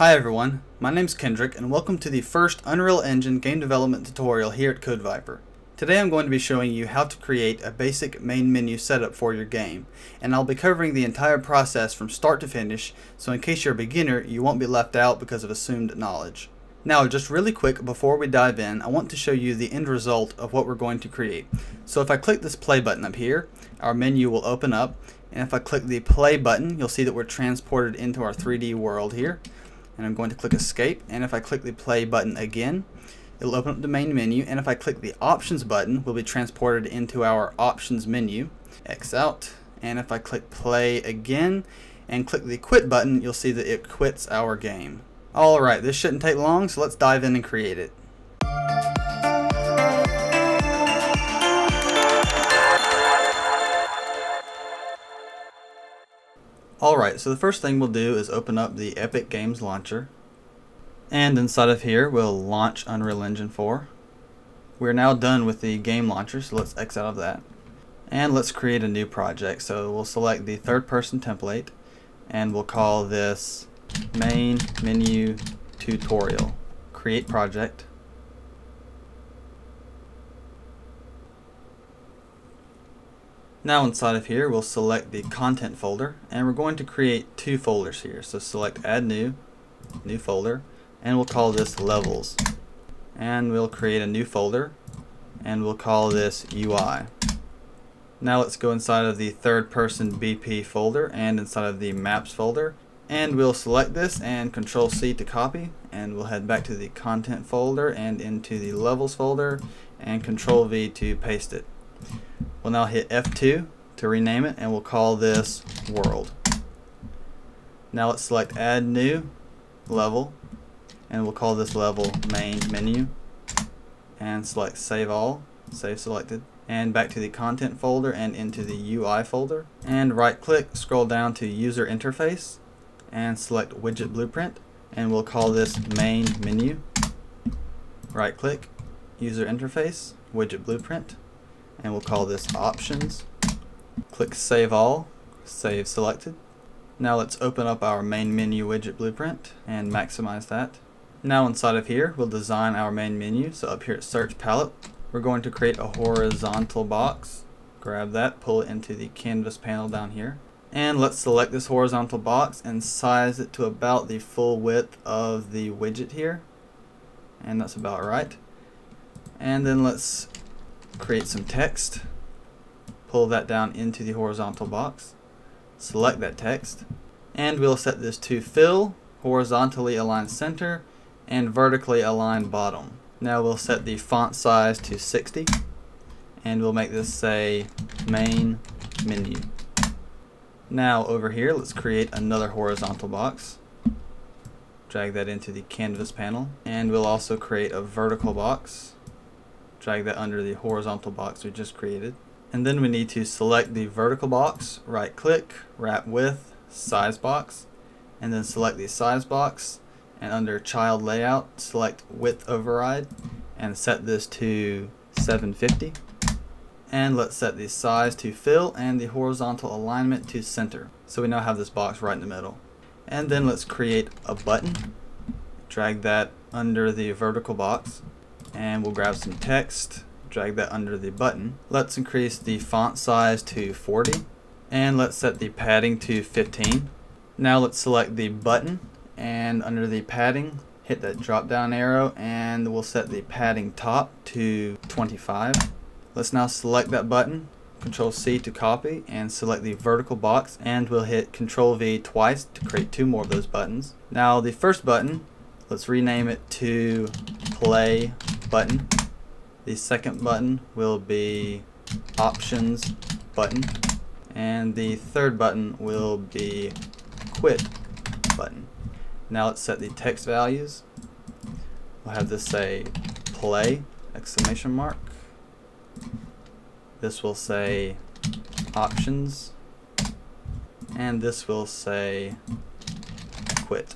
Hi everyone, my name's Kendrick and welcome to the first Unreal Engine game development tutorial here at CodeViper. Today I'm going to be showing you how to create a basic main menu setup for your game, and I'll be covering the entire process from start to finish, so in case you're a beginner, you won't be left out because of assumed knowledge. Now, just really quick before we dive in, I want to show you the end result of what we're going to create. So if I click this play button up here, our menu will open up, and if I click the play button, you'll see that we're transported into our 3D world here. And I'm going to click escape, and if I click the play button again, it'll open up the main menu, and if I click the options button, we'll be transported into our options menu. X out, and if I click play again, and click the quit button, you'll see that it quits our game. Alright, this shouldn't take long, so let's dive in and create it. Alright, so the first thing we'll do is open up the Epic Games Launcher. And inside of here, we'll launch Unreal Engine 4. We're now done with the game launcher, so let's X out of that. And let's create a new project. So we'll select the third person template, and we'll call this main menu tutorial create project now inside of here we'll select the content folder and we're going to create two folders here. So select add new new folder and we'll call this levels. And we'll create a new folder and we'll call this UI now let's go inside of the third person BP folder and inside of the maps folder and we'll select this and control C to copy and we'll head back to the content folder and into the levels folder and control V to paste it. We'll now hit F2 to rename it and we'll call this world. Now let's select add new level and we'll call this level main menu and select save all, save selected and back to the content folder and into the UI folder and right click scroll down to user interface and select widget blueprint and we'll call this main menu right click user interface widget blueprint and we'll call this options. Click save all. Save selected. Now let's open up our main menu widget blueprint and maximize that. Now inside of here we'll design our main menu. So up here at search palette we're going to create a horizontal box. Grab that pull it into the canvas panel down here. And let's select this horizontal box and size it to about the full width of the widget here. And that's about right. And then let's create some text. Pull that down into the horizontal box. Select that text. And we'll set this to fill, horizontally align center, and vertically align bottom. Now we'll set the font size to 60. And we'll make this say main menu. Now over here, let's create another horizontal box. Drag that into the canvas panel. And we'll also create a vertical box. Drag that under the horizontal box we just created. And then we need to select the vertical box, right click, wrap with, size box, and then select the size box. And under child layout, select width override and set this to 750 and let's set the size to fill and the horizontal alignment to center. So we now have this box right in the middle. And then let's create a button. Drag that under the vertical box and we'll grab some text, drag that under the button. Let's increase the font size to 40 and let's set the padding to 15. Now let's select the button and under the padding hit that drop down arrow and we'll set the padding top to 25 Let's now select that button, Control C to copy, and select the vertical box, and we'll hit Control V twice to create two more of those buttons. Now the first button, let's rename it to Play button. The second button will be Options button, and the third button will be Quit button. Now let's set the text values. We'll have this say Play exclamation mark this will say options and this will say quit.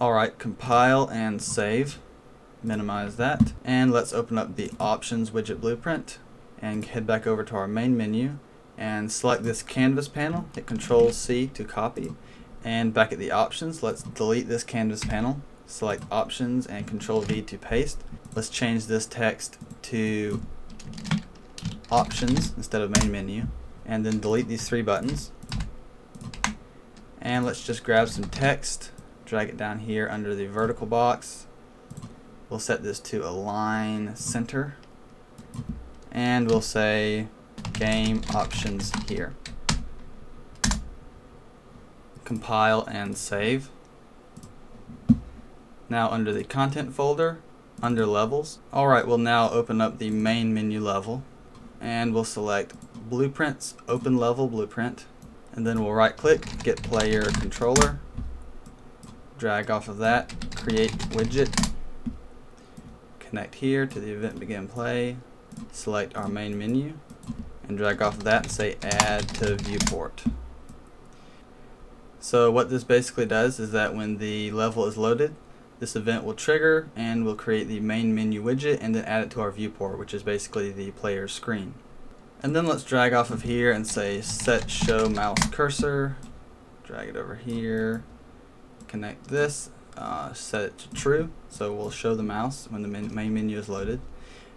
Alright, compile and save. Minimize that. And let's open up the options widget blueprint and head back over to our main menu and select this canvas panel, hit control C to copy And back at the options, let's delete this canvas panel. Select options and control V to paste. Let's change this text to options instead of main menu. And then delete these three buttons. And let's just grab some text, drag it down here under the vertical box. We'll set this to align center. And we'll say game options here. Compile and save. Now under the content folder, under levels, alright we'll now open up the main menu level. And we'll select blueprints, open level blueprint. And then we'll right click, get player controller, drag off of that, create widget, connect here to the event begin play, select our main menu and drag off of that and say add to viewport. So what this basically does is that when the level is loaded, this event will trigger and we'll create the main menu widget and then add it to our viewport, which is basically the player's screen. And then let's drag off of here and say set show mouse cursor, drag it over here, connect this, uh, set it to true, so we'll show the mouse when the main menu is loaded.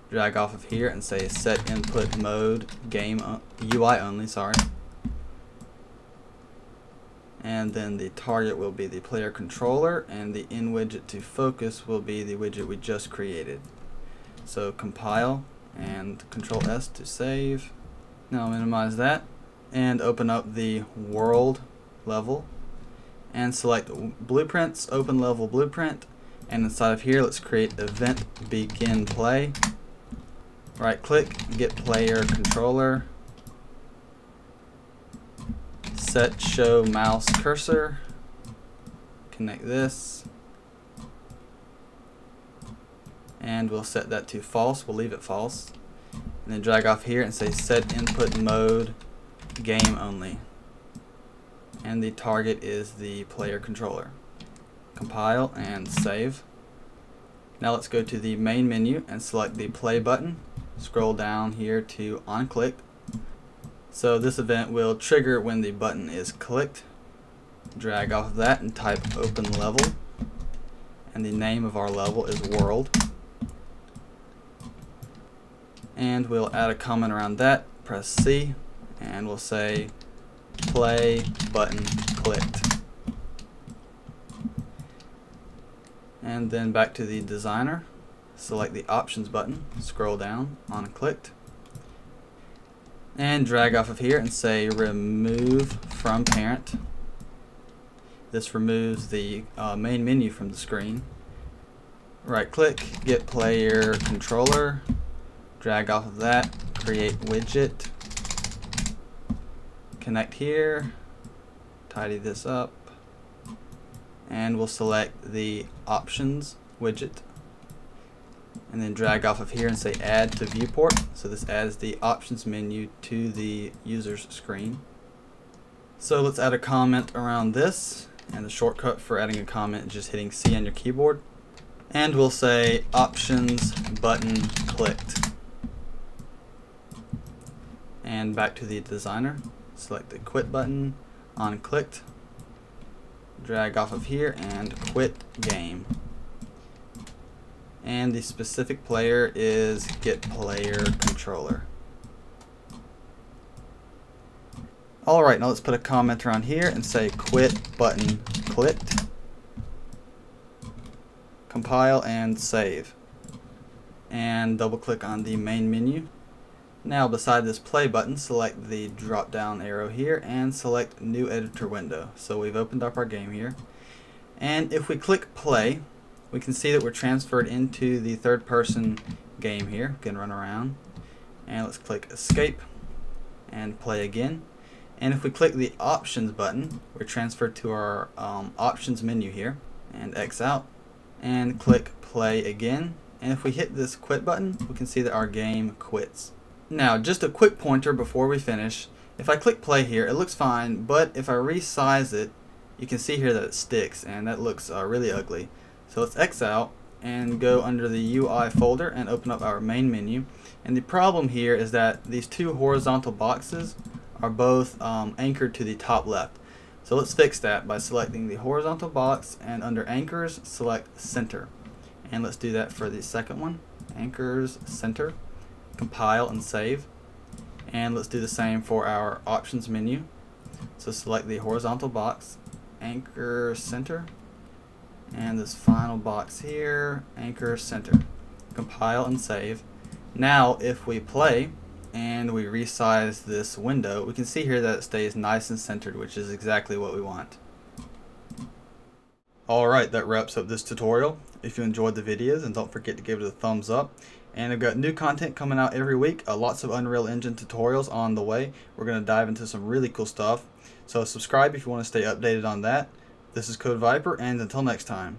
Drag off of here and say set input mode game UI only, sorry. And then the target will be the player controller and the in widget to focus will be the widget we just created. So compile and control S to save. Now minimize that and open up the world level and select blueprints open level blueprint and inside of here let's create event begin play right click get player controller set show mouse cursor. Connect this. And we'll set that to false. We'll leave it false. And then drag off here and say set input mode game only. And the target is the player controller. Compile and save. Now let's go to the main menu and select the play button. Scroll down here to on click so this event will trigger when the button is clicked. Drag off of that and type open level. And the name of our level is world. And we'll add a comment around that. Press C and we'll say play button clicked. And then back to the designer. Select the options button, scroll down on clicked and drag off of here and say remove from parent. This removes the uh, main menu from the screen. Right click, get player controller, drag off of that, create widget, connect here, tidy this up, and we'll select the options widget and then drag off of here and say add to viewport. So this adds the options menu to the user's screen. So let's add a comment around this and the shortcut for adding a comment is just hitting C on your keyboard. And we'll say options button clicked. And back to the designer, select the quit button on clicked, drag off of here and quit game and the specific player is get player controller. Alright, now let's put a comment around here and say quit button clicked. Compile and save. And double click on the main menu. Now beside this play button, select the drop down arrow here and select new editor window. So we've opened up our game here. And if we click play, we can see that we're transferred into the third person game here. We can run around. And let's click escape and play again. And if we click the options button, we're transferred to our um, options menu here and X out and click play again. And if we hit this quit button, we can see that our game quits. Now, just a quick pointer before we finish. If I click play here, it looks fine, but if I resize it, you can see here that it sticks and that looks uh, really ugly. So let's X out and go under the UI folder and open up our main menu. And the problem here is that these two horizontal boxes are both um, anchored to the top left. So let's fix that by selecting the horizontal box and under anchors, select center. And let's do that for the second one. Anchors, center, compile and save. And let's do the same for our options menu. So select the horizontal box, anchor center, and this final box here, anchor center. Compile and save. Now if we play and we resize this window, we can see here that it stays nice and centered, which is exactly what we want. Alright, that wraps up this tutorial. If you enjoyed the videos, and don't forget to give it a thumbs up. And I've got new content coming out every week, uh, lots of Unreal Engine tutorials on the way. We're going to dive into some really cool stuff. So subscribe if you want to stay updated on that. This is Code Viper, and until next time.